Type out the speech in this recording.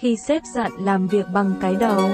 khi sếp dặn làm việc bằng cái đầu.